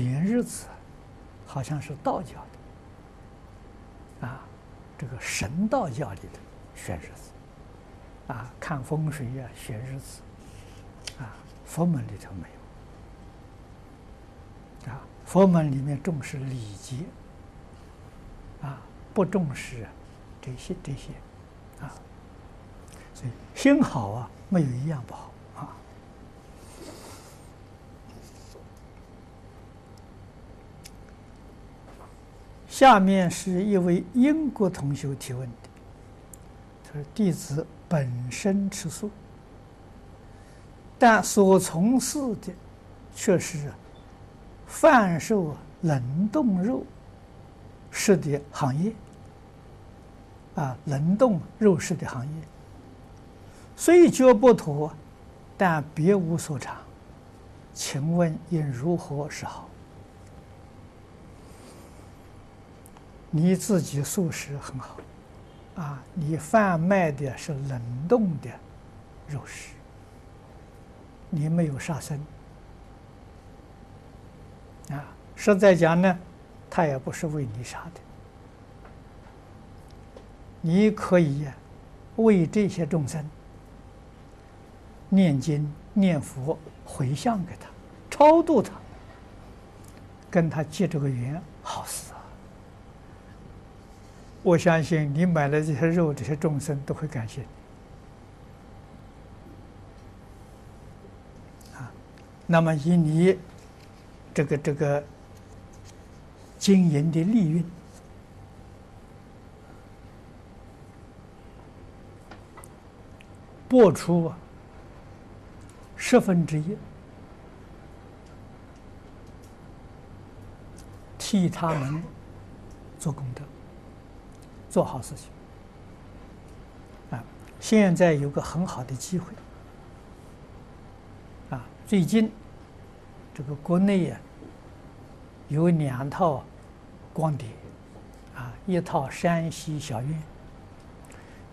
选日子，好像是道教的，啊，这个神道教里的选日子，啊，看风水呀，选日子，啊，佛门里头没有，啊，佛门里面重视礼节，啊，不重视这些这些，啊，所以心好啊，没有一样不好。下面是一位英国同学提问的，他说：“弟子本身吃素，但所从事的却是贩售冷冻肉食的行业，啊，冷冻肉食的行业，虽觉不妥，但别无所长，请问应如何是好？”你自己素食很好，啊，你贩卖的是冷冻的肉食，你没有杀生，啊，实在讲呢，他也不是为你杀的，你可以为这些众生念经念佛回向给他，超度他，跟他结这个缘，我相信你买了这些肉，这些众生都会感谢你。啊，那么以你这个这个经营的利润，拨出十分之一，替他们做功德。做好事情啊！现在有个很好的机会啊！最近这个国内呀有两套光碟啊，一套山西小院，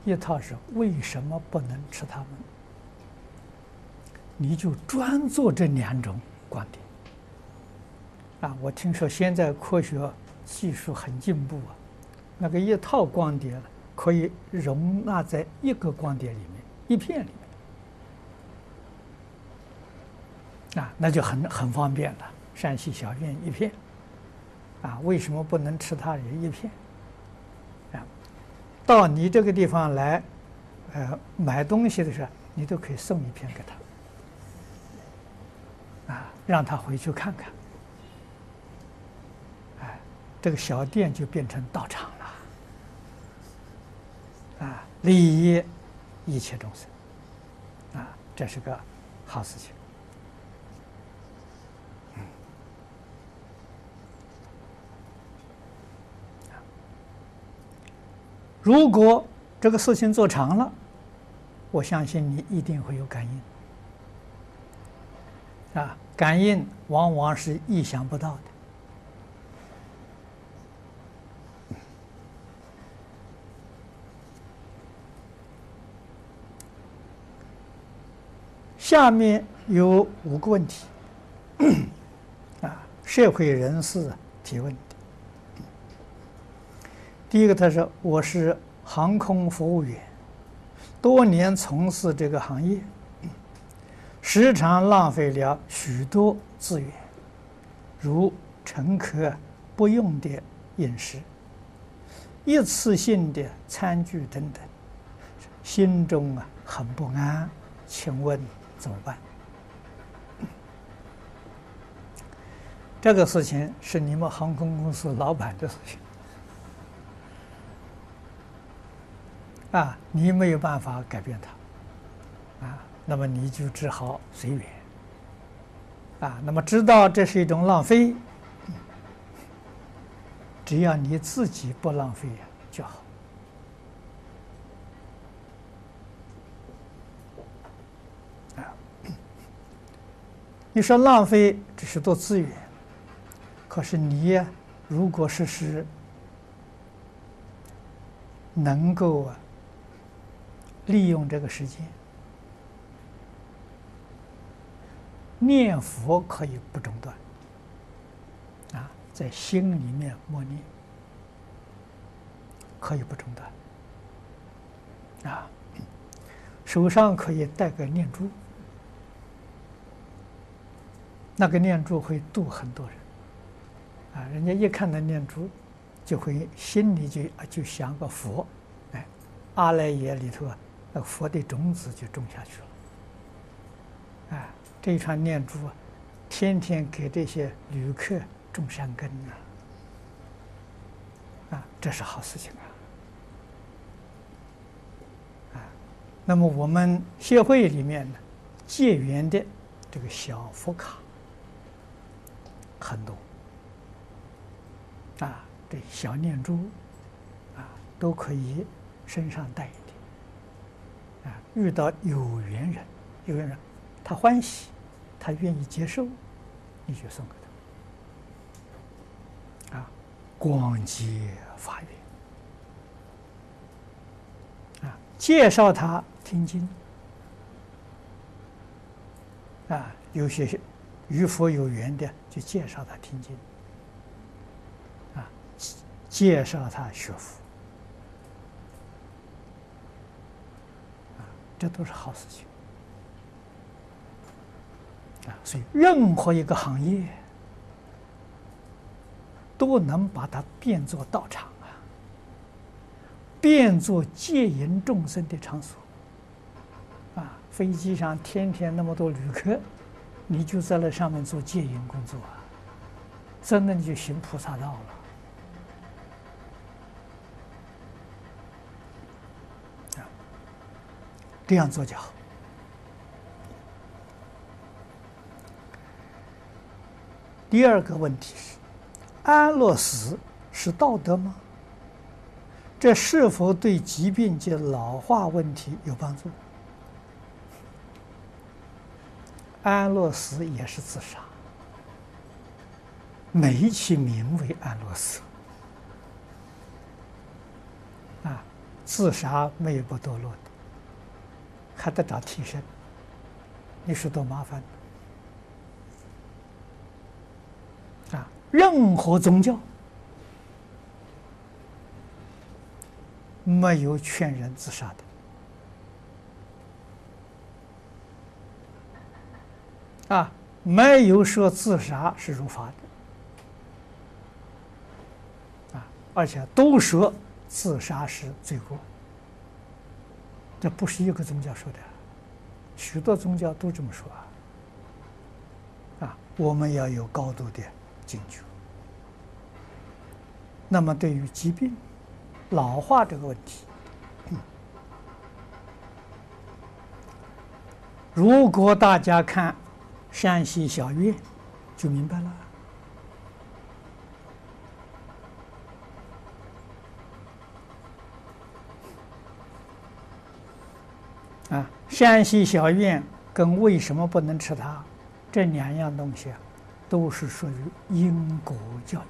一套是为什么不能吃它们？你就专做这两种光碟啊！我听说现在科学技术很进步啊。那个一套光碟，可以容纳在一个光碟里面，一片里面，啊，那就很很方便了。山西小院一片，啊，为什么不能吃它也一片？啊，到你这个地方来，呃，买东西的时候，你都可以送一片给他，啊，让他回去看看，这个小店就变成道场。啊，利益一切众生，啊，这是个好事情。如果这个事情做长了，我相信你一定会有感应。啊，感应往往是意想不到的。下面有五个问题，啊，社会人士提问。第一个，他说：“我是航空服务员，多年从事这个行业，时常浪费了许多资源，如乘客不用的饮食、一次性的餐具等等，心中啊很不安。请问？”怎么办？这个事情是你们航空公司老板的事情啊，你没有办法改变他啊，那么你就只好随缘啊。那么知道这是一种浪费，只要你自己不浪费呀就好。你说浪费只是多资源，可是你如果是是能够啊利用这个时间念佛，可以不中断啊在心里面默念，可以不中断。啊，手上可以带个念珠，那个念珠会渡很多人。啊，人家一看到念珠，就会心里就啊就想个佛，哎，阿赖耶里头啊，那佛的种子就种下去了。啊，这一串念珠啊。天天给这些旅客种山根呢，啊，这是好事情啊！啊，那么我们协会里面呢，结缘的这个小佛卡很多，啊，这小念珠啊，都可以身上带一点，啊，遇到有缘人，有缘人他欢喜。他愿意接受，你就送给他。啊，广结法缘，啊，介绍他听经，啊，有些与佛有缘的，就介绍他听经，啊，介绍他学佛，啊，这都是好事情。啊所以，任何一个行业都能把它变作道场啊，变作戒淫众生的场所啊。飞机上天天那么多旅客，你就在那上面做戒淫工作啊，真的你就行菩萨道了啊。这样做就好。第二个问题是：安乐死是道德吗？这是否对疾病及老化问题有帮助？安乐死也是自杀，没其名为安乐死。啊，自杀没有不堕落的，还得找替身，你说多麻烦？啊任何宗教没有劝人自杀的啊，没有说自杀是如法的啊，而且都说自杀是罪过，这不是一个宗教说的，许多宗教都这么说啊。啊，我们要有高度的。警觉。那么，对于疾病、老化这个问题，如果大家看山西小院，就明白了。啊，山西小院跟为什么不能吃它这两样东西啊？都是属于因果教育，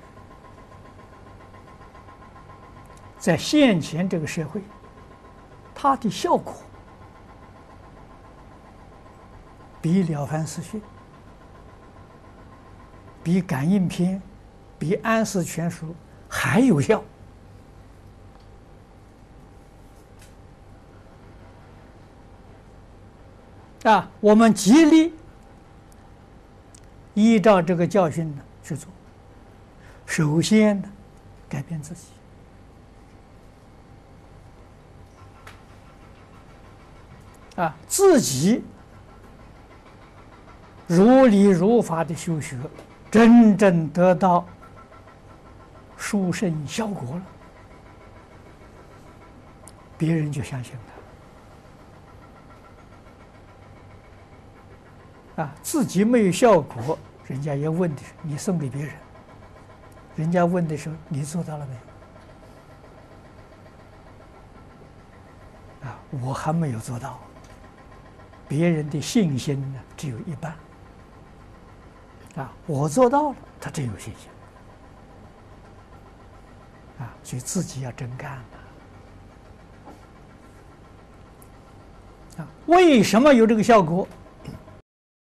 在现前这个社会，它的效果比《了凡四训》、比《感应篇》、比《安世全书》还有效啊！我们极力。依照这个教训呢去做。首先呢，改变自己啊，自己如理如法的修学，真正得到殊胜效果了，别人就相信了啊，自己没有效果。人家要问的是你送给别人，人家问的时候你做到了没有？啊，我还没有做到。别人的信心呢只有一半。啊，我做到了，他真有信心。啊，所以自己要真干啊，为什么有这个效果？